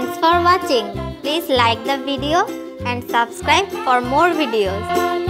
Thanks for watching. Please like the video and subscribe for more videos.